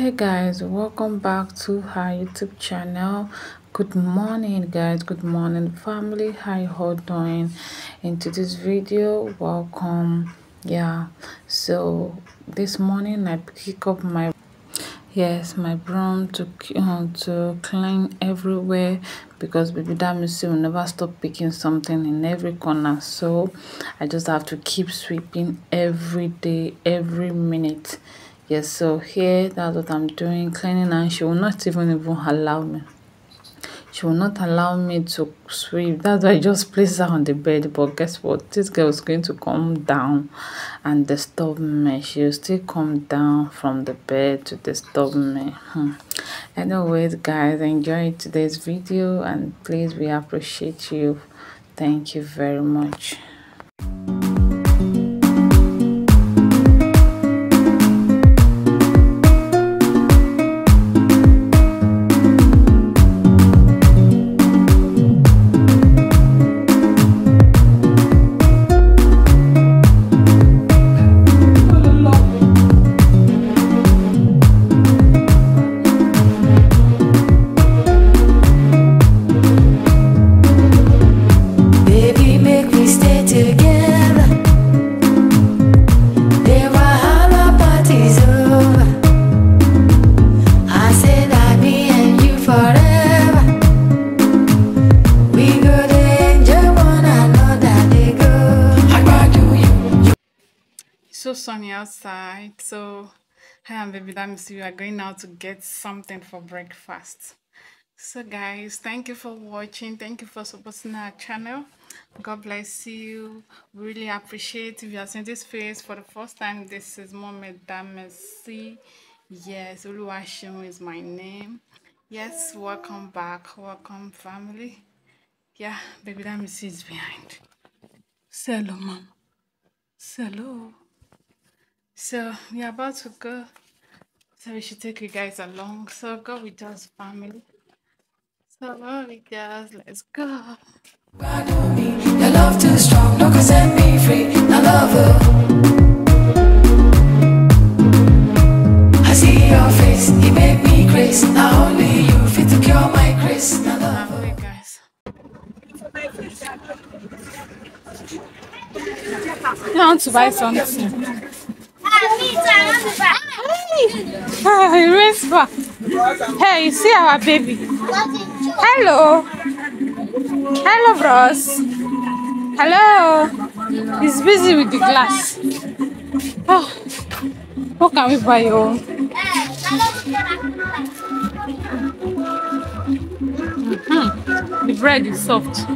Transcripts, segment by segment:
hey guys welcome back to our youtube channel. Good morning guys. Good morning family. How you all doing? Into this video welcome. Yeah. So this morning i pick up my yes my broom to uh, to clean everywhere because baby damisi will never stop picking something in every corner. So i just have to keep sweeping every day every minute yes so here that's what i'm doing cleaning and she will not even even allow me she will not allow me to sweep. That's why I just placed her on the bed. But guess what? This girl is going to come down and disturb me. She'll still come down from the bed to disturb me. Hmm. Anyways, guys, enjoy today's video and please, we appreciate you. Thank you very much. Sunny outside so hi i'm baby damisi we are going now to get something for breakfast. So guys thank you for watching. Thank you for supporting our channel. God bless you. We really appreciate if you are seeing this face for the first time. This is Mohammed Damisi yes Oluwashim is my name. Yes welcome back. Welcome family. Yeah baby Damisi is behind. Say hello mom. Say hello so we're about to go. So we should take you guys along. So go with us, family. So go with us. Let's go. Your love too strong, no can set me free. I love her. I see your face, it make me crazy. Not only you fit to cure my grace. I love oh. her. guys. I want to buy something. Hey, race back. Hey, you see our baby. Hello. Hello, bros. Hello. He's busy with the glass. Oh, what can we buy you? Mm -hmm. The bread is soft.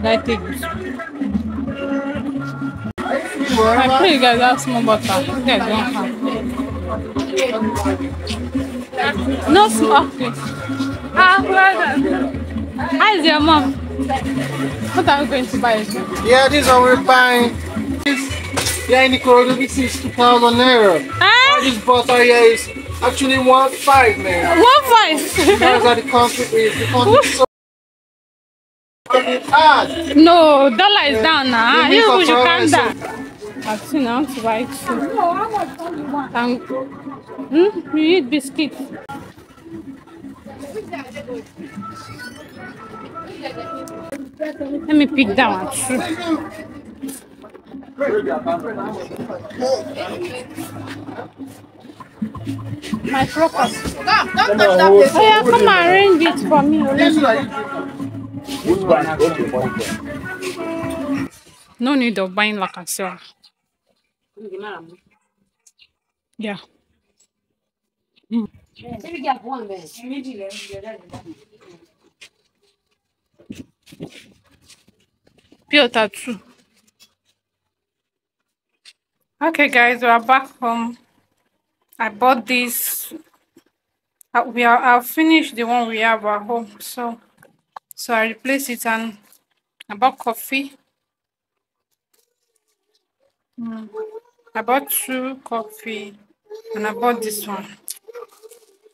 I think. I pray you guys have small butter. You guys don't have. No small please. Ah, well done. How is your mom? What are we going to buy? Yeah, this one we're buying. This, yeah, in the corridor, this is 2,000 naira. Ah? This butter here is actually one five, man. One five? That's how the country is. The country is so no, dollar is down now. You should calm down. I've seen I want to buy two. No, how much do you want? Um, hmm? You eat biscuits. Let me pick that one. My proper. Stop, don't touch that place. Oh yeah, come and arrange it for me. No need of buying said. Yeah. Mm. Pure tattoo. Okay, guys, we are back home. I bought this. Uh, we are. I've finished the one we have at home, so So I replace it and I bought coffee. Mm. I bought two coffee and I bought this one.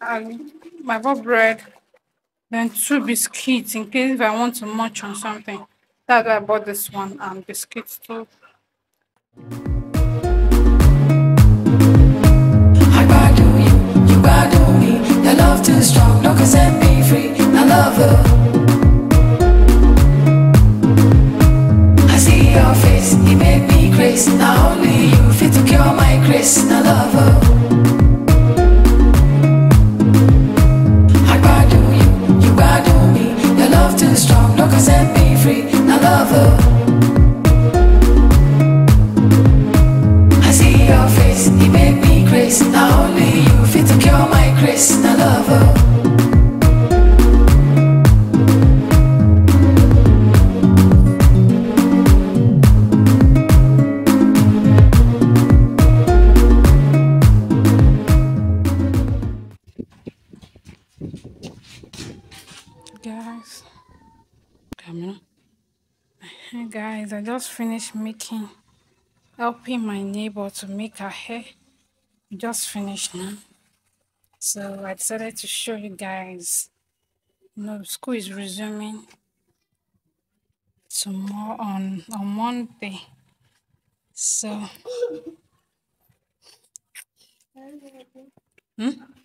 And I bought bread, then two biscuits in case if I want to munch on something. That's why I bought this one and biscuits too. Guys guys i just finished making helping my neighbor to make her hair. Just finished now so I decided to show you guys you know school is resuming tomorrow on on Monday so hmm?